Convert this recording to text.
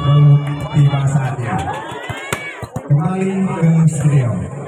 masih hadir belum tiba saatnya kembali ke studio